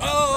Oh,